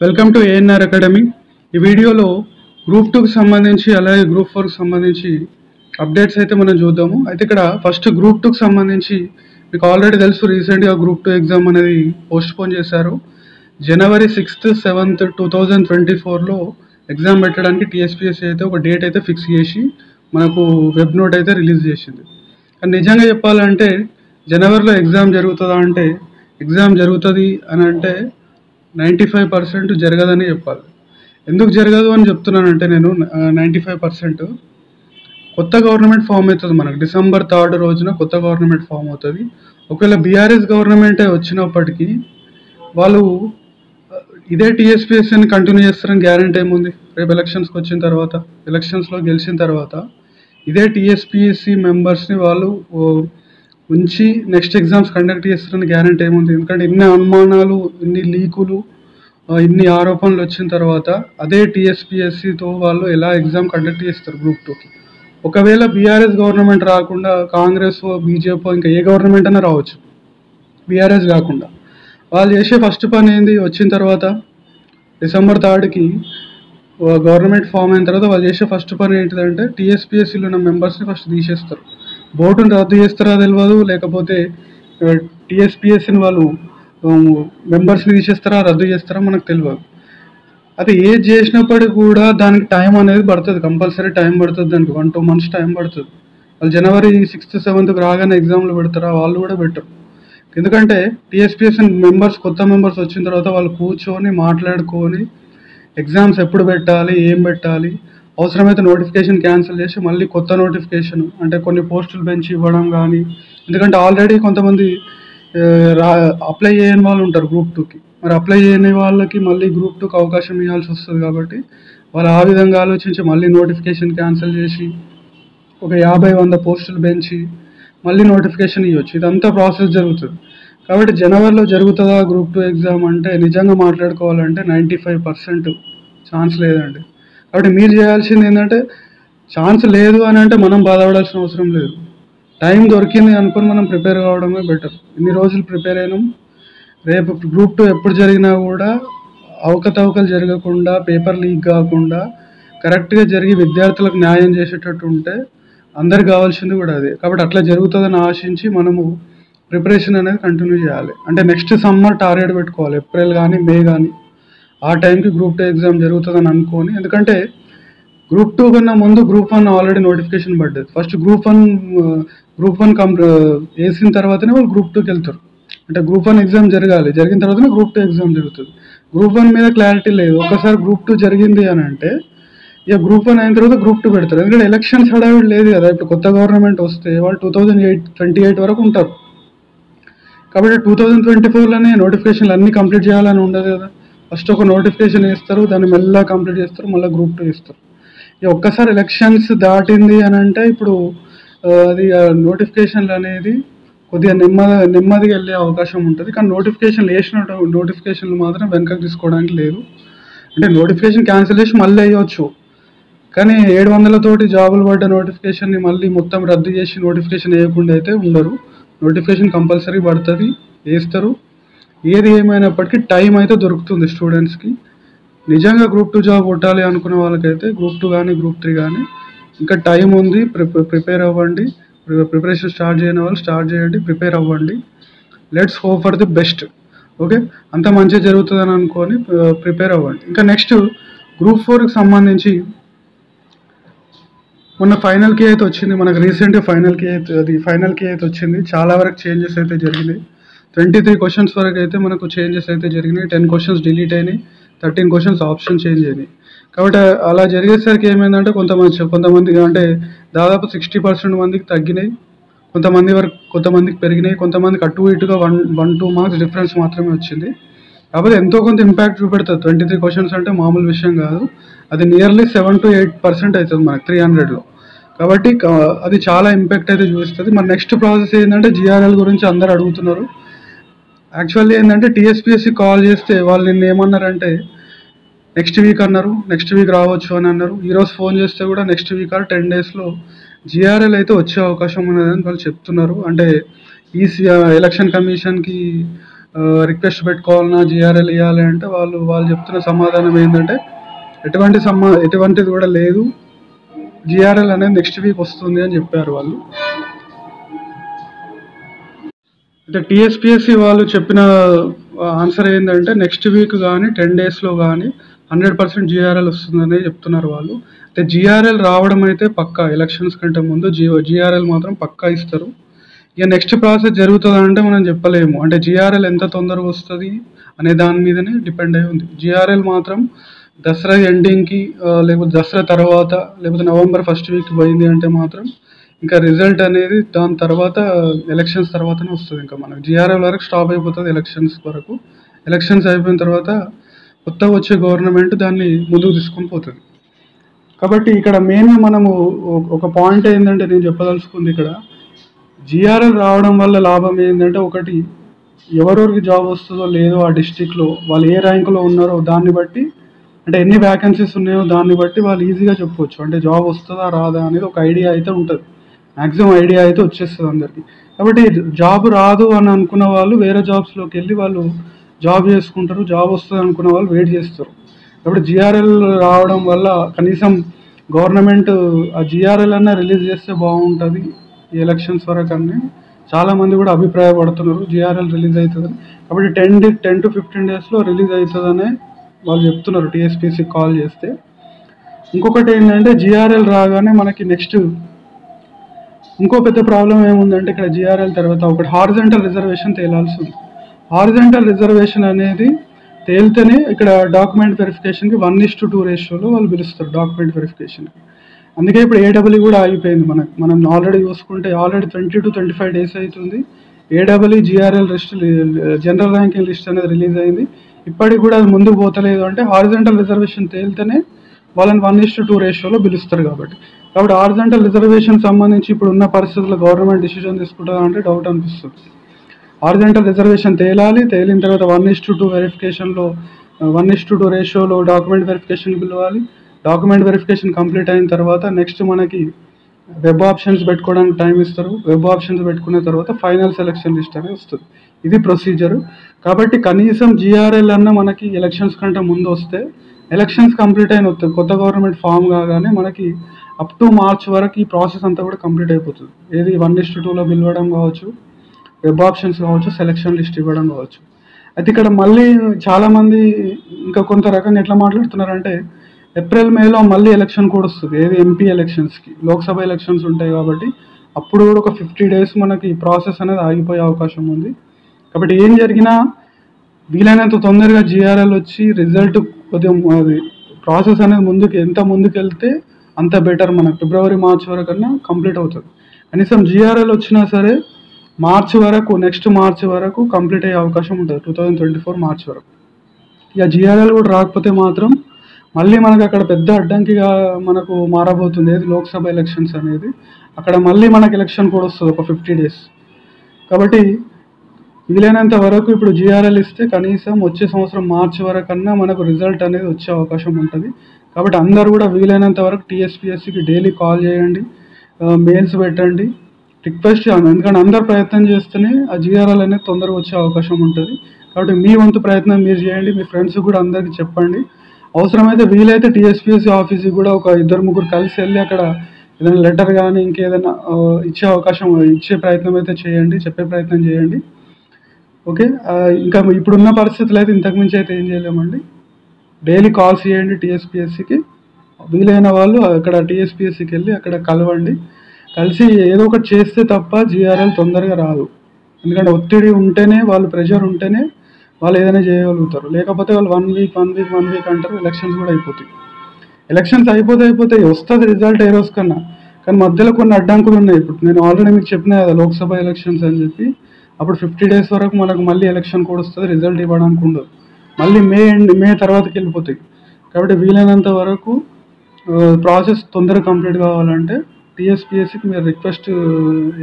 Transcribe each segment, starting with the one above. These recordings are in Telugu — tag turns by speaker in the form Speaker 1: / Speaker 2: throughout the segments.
Speaker 1: వెల్కమ్ టు ఏఎన్ఆర్ అకాడమీ ఈ వీడియోలో గ్రూప్ టూకి సంబంధించి అలాగే గ్రూప్ ఫోర్కి సంబంధించి అప్డేట్స్ అయితే మనం చూద్దాము. అయితే ఇక్కడ ఫస్ట్ గ్రూప్ టూకి సంబంధించి మీకు ఆల్రెడీ తెలుసు రీసెంట్గా గ్రూప్ టూ ఎగ్జామ్ అనేది పోస్ట్ పోన్ చేశారు. జనవరి sixth seventh two thousand twenty ఫోర్లో ఎగ్జామ్ పెట్టడానికి టీఎస్పీఎస్సీ అయితే ఒక డేట్ అయితే ఫిక్స్ చేసి మనకు వెబ్ నోట్ అయితే రిలీజ్ చేసింది. కానీ నిజంగా చెప్పాలంటే జనవరిలో ఎగ్జామ్ జరుగుతుందా అంటే ఎగ్జామ్ జరుగుతుంది అని అంటే నైంటీ ఫైవ్ పర్సెంట్ జరగదని చెప్పాలి. ఎందుకు జరగదు అని చెప్తున్నానంటే నేను నైంటీ ఫైవ్ పర్సెంట్ కొత్త గవర్నమెంట్ ఫామ్ అవుతుంది మనకు. డిసెంబర్ థర్డ్ రోజున కొత్త గవర్నమెంట్ ఫామ్ అవుతుంది. ఒకవేళ బీఆర్ఎస్ గవర్నమెంటే వచ్చినప్పటికీ వాళ్ళు ఇదే టీఎస్పీఎస్సీని కంటిన్యూ చేస్తారని గ్యారంటీ ఏముంది? రేపు ఎలక్షన్స్కి వచ్చిన తర్వాత ఎలక్షన్స్లో గెలిచిన తర్వాత ఇదే టీఎస్పీఎస్సీ మెంబర్స్ని వాళ్ళు ఉంచి నెక్స్ట్ ఎగ్జామ్స్ కండక్ట్ చేస్తారని గ్యారంటీ ఏముంది? ఎందుకంటే ఇన్ని అనుమానాలు ఇన్ని లీకులు ఇన్ని ఆరోపణలు వచ్చిన తర్వాత అదే టీఎస్పీఎస్సితో వాళ్ళు ఎలా ఎగ్జామ్ కండక్ట్ చేస్తారు గ్రూప్ టూకి ఒకవేళ బీఆర్ఎస్ గవర్నమెంట్ రాకుండా కాంగ్రెస్ బీజేపీ ఇంకా ఏ గవర్నమెంట్ అయినా రావచ్చు. బీఆర్ఎస్ కాకుండా. వాళ్ళు చేసే ఫస్ట్ పని ఏంది? వచ్చిన తర్వాత డిసెంబర్ థర్డ్కి గవర్నమెంట్ ఫామ్ అయిన తర్వాత వాళ్ళు చేసే ఫస్ట్ పని ఏంటిదంటే టీఎస్పీఎస్సీలో ఉన్న మెంబర్స్ని ఫస్ట్ తీసేస్తారు. బోర్డుని రద్దు చేస్తారా తెలియదు లేకపోతే టీఎస్పీఎస్సీని వాళ్ళు మెంబర్స్ని తీసేస్తారా రద్దు చేస్తారా మనకు తెలియదు అది ఏది చేసినప్పటికీ కూడా దానికి టైం అనేది పడుతుంది కంపల్సరీ టైం పడుతుంది దానికి వన్ టూ మంత్స్ టైం పడుతుంది. వాళ్ళు జనవరి సిక్స్త్ సెవెంత్కి రాగానే ఎగ్జామ్లు పెడతారా వాళ్ళు కూడా పెట్టరు. ఎందుకంటే టీఎస్పిఎస్ మెంబర్స్ కొత్త మెంబర్స్ వచ్చిన తర్వాత వాళ్ళు కూర్చొని మాట్లాడుకొని ఎగ్జామ్స్ ఎప్పుడు పెట్టాలి ఏం పెట్టాలి అవసరమైతే నోటిఫికేషన్ క్యాన్సిల్ చేసి మళ్ళీ కొత్త నోటిఫికేషన్ అంటే కొన్ని పోస్టులు పెంచి ఇవ్వడం కానీ ఎందుకంటే ఆల్రెడీ కొంతమంది రా అప్లై చేయని వాళ్ళు ఉంటారు గ్రూప్ టూకి మరి అప్లై చేయని వాళ్ళకి మళ్ళీ గ్రూప్ టూకి అవకాశం ఇవ్వాల్సి వస్తుంది కాబట్టి వాళ్ళు ఆ విధంగా ఆలోచించి మళ్ళీ నోటిఫికేషన్ క్యాన్సిల్ చేసి ఒక యాభై వంద పోస్టులు పెంచి మళ్ళీ నోటిఫికేషన్ ఇవ్వచ్చు ఇదంతా ప్రాసెస్ జరుగుతుంది. కాబట్టి జనవరిలో జరుగుతుందా గ్రూప్ టూ ఎగ్జామ్ అంటే నిజంగా మాట్లాడుకోవాలంటే నైంటీ ఫైవ్ పర్సెంట్ ఛాన్స్ లేదండి. కాబట్టి మీరు చేయాల్సింది ఏంటంటే ఛాన్స్ లేదు అని అంటే మనం బాధపడాల్సిన అవసరం లేదు. టైం దొరికింది అనుకుని మనం ప్రిపేర్ కావడమే బెటర్ ఇన్ని రోజులు ప్రిపేర్ అయినాం. రేపు గ్రూప్ టూ ఎప్పుడు జరిగినా కూడా అవకతవకలు జరగకుండా పేపర్ లీక్ కాకుండా కరెక్ట్గా జరిగి విద్యార్థులకు న్యాయం చేసేటట్టు ఉంటే అందరికి కావాల్సింది కూడా అదే. కాబట్టి అట్లా జరుగుతుందని ఆశించి మనము ప్రిపరేషన్ అనేది కంటిన్యూ చేయాలి. అంటే నెక్స్ట్ సమ్మర్ టార్గెట్ పెట్టుకోవాలి. ఏప్రిల్ కానీ మే కానీ ఆ టైంకి గ్రూప్ టూ ఎగ్జామ్ జరుగుతుందని అనుకోని ఎందుకంటే గ్రూప్ టూ కన్నా ముందు గ్రూప్ వన్ ఆల్రెడీ నోటిఫికేషన్ పడ్డది. First group one group one కం వేసిన తర్వాతనే వాళ్ళు గ్రూప్ టూకి వెళ్తారు. అంటే గ్రూప్ వన్ ఎగ్జామ్ జరగాలి. జరిగిన తర్వాతనే గ్రూప్ టూ ఎగ్జామ్ జరుగుతుంది. గ్రూప్ వన్ మీద క్లారిటీ లేదు. ఒకసారి గ్రూప్ టూ జరిగింది అని అంటే ఇక గ్రూప్ వన్ అయిన తర్వాత గ్రూప్ టూ పెడతారు. ఎందుకంటే ఎలక్షన్స్ హడావిడి లేదు కదా. ఇప్పుడు కొత్త గవర్నమెంట్ వస్తే వాళ్ళు two thousand eight twenty eight వరకు ఉంటారు. కాబట్టి టూ థౌజండ్ ట్వంటీ ఫోర్లోనే నోటిఫికేషన్లు అన్నీ కంప్లీట్ చేయాలని ఉండదు కదా. ఫస్ట్ ఒక నోటిఫికేషన్ ఇస్తారు దాన్ని మెల్లగా కంప్లీట్ చేస్తారు మళ్ళీ గ్రూప్ టూ ఇస్తారు ఇక ఒక్కసారి ఎలక్షన్స్ దాటింది అని అంటే ఇప్పుడు అది నోటిఫికేషన్లు అనేది కొద్దిగా నెమ్మది నెమ్మదిగా వెళ్ళే అవకాశం ఉంటుంది. కానీ నోటిఫికేషన్లు వేసిన నోటిఫికేషన్లు మాత్రం వెనకకు తీసుకోవడానికి లేదు. అంటే నోటిఫికేషన్ క్యాన్సిల్ చేసి మళ్ళీ వేయవచ్చు కానీ ఏడు వందలతోటి జాబులు పడ్డ నోటిఫికేషన్ని మళ్ళీ మొత్తం రద్దు చేసి నోటిఫికేషన్ వేయకుండా అయితే ఉండరు. నోటిఫికేషన్ కంపల్సరీ పడుతుంది వేస్తారు. ఏది ఏమైనప్పటికీ టైం అయితే దొరుకుతుంది స్టూడెంట్స్కి. నిజంగా గ్రూప్ టూ జాబ్ కొట్టాలి అనుకున్న వాళ్ళకైతే గ్రూప్ టూ కానీ గ్రూప్ త్రీ కానీ ఇంకా టైం ఉంది. ప్రిపేర్ అవ్వండి. ప్రిపరేషన్ స్టార్ట్ చేయని వాళ్ళు స్టార్ట్ చేయండి. ప్రిపేర్ అవ్వండి. Let's hope for the best. Okay? అంత మంచిగా జరుగుతుందని అనుకొని ప్రిపేర్ అవ్వండి. ఇంకా నెక్స్ట్ గ్రూప్ ఫోర్కి సంబంధించి మొన్న ఫైనల్కి అయితే వచ్చింది. మనకు రీసెంట్గా ఫైనల్కి అయితే అది ఫైనల్కి అయితే వచ్చింది. చాలా వరకు చేంజెస్ అయితే జరిగినాయి. ట్వంటీ త్రీ క్వశ్చన్స్ వరకు అయితే మనకు చేంజెస్ అయితే జరిగినాయి. టెన్ క్వశ్చన్స్ డిలీట్ అయినాయి. థర్టీన్ క్వశ్చన్స్ ఆప్షన్ చేంజ్ అయినాయి. కాబట్టి అలా జరిగేసరికి ఏమైందంటే కొంతమంది కొంతమంది అంటే దాదాపు సిక్స్టీ పర్సెంట్ మందికి తగ్గినాయి. కొంతమంది వరకు కొంతమందికి పెరిగినాయి. కొంతమందికి అటు ఇటుగా one one two marks difference మాత్రమే వచ్చింది. కాకపోతే ఎంతో కొంత ఇంపాక్ట్ చూపెడుతుంది ట్వంటీ త్రీ క్వశ్చన్స్ అంటే మామూలు విషయం కాదు. అది nearly seven to eight percent అవుతుంది మనకి త్రీ హండ్రెడ్లో కాబట్టి అది చాలా ఇంపాక్ట్ అయితే చూపిస్తుంది. మరి నెక్స్ట్ ప్రాసెస్ ఏంటంటే జిఆర్ఎల్ గురించి అందరు అడుగుతున్నారు. యాక్చువల్లీ ఏంటంటే టీఎస్పీఎస్సి కాల్ చేస్తే వాళ్ళు నిన్న ఏమన్నారంటే నెక్స్ట్ వీక్ అన్నారు నెక్స్ట్ వీక్ రావచ్చు అని అన్నారు. ఈరోజు ఫోన్ చేస్తే కూడా నెక్స్ట్ వీక్ ఆర్ టెన్ డేస్లో జిఆర్ఎల్ అయితే వచ్చే అవకాశం ఉన్నదని వాళ్ళు చెప్తున్నారు. అంటే ఈ ఎలక్షన్ కమిషన్కి రిక్వెస్ట్ పెట్టుకోవాలన్నా జిఆర్ఎల్ ఇవ్వాలి అంటే వాళ్ళు వాళ్ళు చెప్తున్న సమాధానం ఏంటంటే ఎటువంటి సమా ఎటువంటిది కూడా లేదు. జిఆర్ఎల్ అనేది నెక్స్ట్ వీక్ వస్తుంది అని చెప్పారు వాళ్ళు. అంటే టీఎస్పిఎస్సి వాళ్ళు చెప్పిన ఆన్సర్ ఏంటంటే నెక్స్ట్ వీక్ కానీ టెన్ డేస్లో కానీ హండ్రెడ్ పర్సెంట్ జిఆర్ఎల్ వస్తుందని చెప్తున్నారు వాళ్ళు. అయితే జిఆర్ఎల్ రావడం అయితే పక్కా ఎలక్షన్స్ కంటే ముందు జి జిఆర్ఎల్ మాత్రం పక్కా ఇస్తారు. ఇక నెక్స్ట్ ప్రాసెస్ జరుగుతుందా అంటే మనం చెప్పలేము. అంటే జిఆర్ఎల్ ఎంత తొందరగా వస్తుంది అనే దాని మీదనే డిపెండ్ అయి ఉంది. జిఆర్ఎల్ మాత్రం దసరా ఎండింగ్కి లేకపోతే దసరా తర్వాత లేకపోతే నవంబర్ ఫస్ట్ వీక్ పోయింది అంటే మాత్రం ఇంకా రిజల్ట్ అనేది దాని తర్వాత ఎలక్షన్స్ తర్వాతనే వస్తుంది ఇంకా మనకు. జిఆర్ఎల్ వరకు స్టాప్ అయిపోతుంది ఎలక్షన్స్ వరకు. ఎలక్షన్స్ అయిపోయిన తర్వాత కొత్త వచ్చే గవర్నమెంట్ దాన్ని ముందుకు తీసుకొని పోతుంది. కాబట్టి ఇక్కడ మెయిన్గా మనము ఒక- పాయింట్ ఏంటంటే నేను చెప్పదలుచుకుంది ఇక్కడ. జిఆర్ఎల్ రావడం వల్ల లాభం ఏంటంటే ఒకటి ఎవరెవరికి జాబ్ వస్తుందో లేదో ఆ డిస్టిక్లో వాళ్ళు ఏ ర్యాంకులో ఉన్నారో దాన్ని బట్టి అంటే ఎన్ని వ్యాకెన్సీస్ ఉన్నాయో దాన్ని బట్టి వాళ్ళు ఈజీగా చెప్పవచ్చు అంటే జాబ్ వస్తుందా రాదా అనేది ఒక ఐడియా అయితే ఉంటుంది. మ్యాక్సిమం ఐడియా అయితే వచ్చేస్తుంది అందరికి. కాబట్టి జాబ్ రాదు అని అనుకున్న వాళ్ళు వేరే జాబ్స్లోకి వెళ్ళి వాళ్ళు జాబ్ చేసుకుంటారు జాబ్ వస్తుంది అనుకున్న వాళ్ళు వెయిట్ చేస్తారు. కాబట్టి జిఆర్ఎల్ రావడం వల్ల కనీసం గవర్నమెంట్ ఆ జిఆర్ఎల్ అన్న రిలీజ్ చేస్తే బాగుంటుంది ఈ ఎలక్షన్స్ వరకు అని చాలామంది కూడా అభిప్రాయపడుతున్నారు జిఆర్ఎల్ రిలీజ్ అవుతుందని కాబట్టి ten day ten to fifteen డేస్లో రిలీజ్ అవుతుందనే వాళ్ళు చెప్తున్నారు టీఎస్పీసీ కాల్ చేస్తే. ఇంకొకటి ఏంటంటే జిఆర్ఎల్ రాగానే మనకి నెక్స్ట్ ఇంకో పెద్ద ప్రాబ్లం ఏముందంటే ఇక్కడ జిఆర్ఎల్ తర్వాత ఒకటి హారిజెంటల్ రిజర్వేషన్ తేలాల్సి ఉంది. హారిజెంటల్ రిజర్వేషన్ అనేది తేలితేనే ఇక్కడ డాక్యుమెంట్ వెరిఫికేషన్కి వన్ ఇస్ టు టూ రేషియోలో వాళ్ళు పిలుస్తారు డాక్యుమెంట్ వెరిఫికేషన్కి అందుకే ఇప్పుడు ఏడబ్ల్యూ కూడా ఆగిపోయింది మనకు. మనం ఆల్రెడీ చూసుకుంటే already twenty to twenty five days అవుతుంది AW GRL list general ranking list అనేది రిలీజ్ అయింది. ఇప్పటికి కూడా అది ముందుకు పోతలేదు అంటే హారిజెంటల్ రిజర్వేషన్ తేలితేనే వాళ్ళని వన్ ఇస్ టు టూ రేషియోలో పిలుస్తారు కాబట్టి. కాబట్టి ఆర్జెంటల్ రిజర్వేషన్ సంబంధించి ఇప్పుడు ఉన్న పరిస్థితుల్లో గవర్నమెంట్ డిసిజన్ తీసుకుంటుందా అంటే డౌట్ అనిపిస్తుంది. ఆర్జెంటల్ రిజర్వేషన్ తేలాలి తేలిన తర్వాత వన్ ఇస్ టు టూ వెరిఫికేషన్లో వన్ ఇస్ టు టూ రేషియోలో డాక్యుమెంట్ వెరిఫికేషన్ పిలవాలి. డాక్యుమెంట్ వెరిఫికేషన్ కంప్లీట్ అయిన తర్వాత నెక్స్ట్ మనకి వెబ్ ఆప్షన్స్ పెట్టుకోవడానికి టైం ఇస్తారు. వెబ్ ఆప్షన్స్ పెట్టుకున్న తర్వాత ఫైనల్ సెలక్షన్ లిస్ట్ అనేది వస్తుంది. ఇది ప్రొసీజర్ కాబట్టి కనీసం జిఆర్ఎల్ అన్న మనకి ఎలక్షన్స్ కంటే ముందు వస్తే ఎలక్షన్స్ కంప్లీట్ అయిన వస్తుంది కొత్త గవర్నమెంట్ ఫామ్ కాగానే మనకి అప్ టు మార్చ్ వరకు ఈ ప్రాసెస్ అంతా కూడా కంప్లీట్ అయిపోతుంది. ఏది వన్ ఇస్ టూలో పిలవడం కావచ్చు వెబ్ ఆప్షన్స్ కావచ్చు సెలక్షన్ లిస్ట్ ఇవ్వడం కావచ్చు. అయితే ఇక్కడ మళ్ళీ చాలామంది ఇంకా కొంత రకంగా ఎట్లా మాట్లాడుతున్నారంటే ఏప్రిల్ మేలో మళ్ళీ ఎలక్షన్ కూడా వస్తుంది. ఏది ఎంపీ ఎలక్షన్స్కి లోక్సభ ఎలక్షన్స్ ఉంటాయి కాబట్టి అప్పుడు కూడా ఒక ఫిఫ్టీ డేస్ మనకి ఈ ప్రాసెస్ అనేది ఆగిపోయే అవకాశం ఉంది. కాబట్టి ఏం జరిగినా వీలైనంత తొందరగా జిఆర్ఎల్ వచ్చి రిజల్ట్ కొద్దిగా అది ప్రాసెస్ అనేది ముందుకు ఎంత ముందుకు వెళ్తే అంత బెటర్ మనకు. ఫిబ్రవరి మార్చ్ వరకు అన్నా కంప్లీట్ అవుతుంది. కనీసం జిఆర్ఎల్ వచ్చినా సరే మార్చ్ వరకు నెక్స్ట్ మార్చ్ వరకు కంప్లీట్ అయ్యే అవకాశం ఉంటుంది. Two thousand twenty four March వరకు. ఇక జిఆర్ఎల్ కూడా రాకపోతే మాత్రం మళ్ళీ మనకు అక్కడ పెద్ద అడ్డంకిగా మనకు మారబోతుంది. ఏది? లోక్సభ ఎలక్షన్స్ అనేది. అక్కడ మళ్ళీ మనకు ఎలక్షన్ కూడా వస్తుంది ఒక ఫిఫ్టీ డేస్ కాబట్టి వీలైనంత వరకు ఇప్పుడు జిఆర్ఎల్ ఇస్తే కనీసం వచ్చే సంవత్సరం మార్చి వరకన్నా మనకు రిజల్ట్ అనేది వచ్చే అవకాశం ఉంటుంది. కాబట్టి అందరూ కూడా వీలైనంత వరకు టీఎస్పీఎస్సికి డైలీ కాల్ చేయండి మెయిల్స్ పెట్టండి రిక్వెస్ట్ చేయండి. ఎందుకంటే అందరు ప్రయత్నం చేస్తేనే ఆ జీఆర్ఎల్ అనేది తొందరగా వచ్చే అవకాశం ఉంటుంది. కాబట్టి మీ వంతు ప్రయత్నం మీరు చేయండి మీ ఫ్రెండ్స్ కూడా అందరికీ చెప్పండి. అవసరమైతే వీలైతే టీఎస్పీఎస్సీ ఆఫీస్కి కూడా ఒక ఇద్దరు ముగ్గురు కలిసి వెళ్ళి అక్కడ ఏదైనా లెటర్ కానీ ఇంకేదైనా ఇచ్చే అవకాశం ఇచ్చే ప్రయత్నం అయితే చేయండి చెప్పే ప్రయత్నం చేయండి. ఓకే ఇంకా ఇప్పుడున్న పరిస్థితులు అయితే ఇంతకుమించి అయితే ఏం చేయలేమండి. డైలీ కాల్స్ చేయండి టీఎస్పిఎస్సికి. వీలైన వాళ్ళు అక్కడ టీఎస్పిఎస్సికి వెళ్ళి అక్కడ కలవండి. కలిసి ఏదో ఒకటి చేస్తే తప్ప జిఆర్ఎల్ తొందరగా రాదు. ఎందుకంటే ఒత్తిడి ఉంటేనే వాళ్ళు ప్రెషర్ ఉంటేనే వాళ్ళు ఏదైనా చేయగలుగుతారు. లేకపోతే వాళ్ళు one week one week one week అంటారు ఎలక్షన్స్ కూడా అయిపోతాయి. ఎలక్షన్స్ అయిపోతే అయిపోతే వస్తుంది రిజల్ట్ ఏ రోజు కన్నా. కానీ మధ్యలో కొన్ని అడ్డంకులు ఉన్నాయి. ఇప్పుడు నేను ఆల్రెడీ మీకు చెప్పిన కదా లోక్సభ ఎలక్షన్స్ అని చెప్పి. అప్పుడు ఫిఫ్టీ డేస్ వరకు మనకు మళ్ళీ ఎలక్షన్ కూడా వస్తుంది రిజల్ట్ ఇవ్వడానికి ఉండదు. మళ్ళీ మే ఎండ్ మే తర్వాతకి వెళ్ళిపోతాయి. కాబట్టి వీలైనంత వరకు ప్రాసెస్ తొందరగా కంప్లీట్ కావాలంటే టీఎస్పిఎస్సికి మీరు రిక్వెస్ట్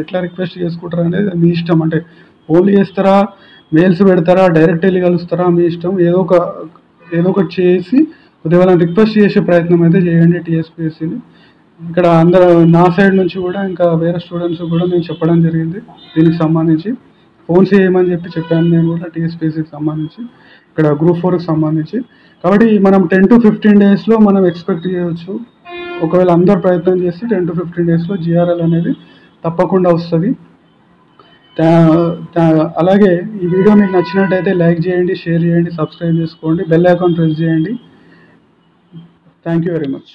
Speaker 1: ఎట్లా రిక్వెస్ట్ చేసుకుంటారా అనేది మీ ఇష్టం. అంటే ఫోన్లు చేస్తారా మెయిల్స్ పెడతారా డైరెక్ట్ వెళ్ళి కలుస్తారా మీ ఇష్టం. ఏదో ఒక ఏదో ఒకటి చేసి కొద్దిగా రిక్వెస్ట్ చేసే ప్రయత్నం అయితే చేయండి టీఎస్పిఎస్సిని. ఇక్కడ అందరు నా సైడ్ నుంచి కూడా ఇంకా వేరే స్టూడెంట్స్ కూడా నేను చెప్పడం జరిగింది దీనికి సంబంధించి. ఫోన్ చేయమని చెప్పి చెప్పాను నేను కూడా టీఎస్పిఎస్సికి సంబంధించి. ఇక్కడ గ్రూప్ ఫోర్కి సంబంధించి. కాబట్టి మనం టెన్ టు ఫిఫ్టీన్ డేస్లో మనం ఎక్స్పెక్ట్ చేయవచ్చు. ఒకవేళ అందరు ప్రయత్నం చేస్తే టెన్ టు ఫిఫ్టీన్ డేస్లో జిఆర్ఎల్ అనేది తప్పకుండా వస్తుంది. అలాగే ఈ వీడియో మీకు నచ్చినట్టయితే లైక్ చేయండి షేర్ చేయండి సబ్స్క్రైబ్ చేసుకోండి బెల్ ఐకాన్ ప్రెస్ చేయండి. Thank you very much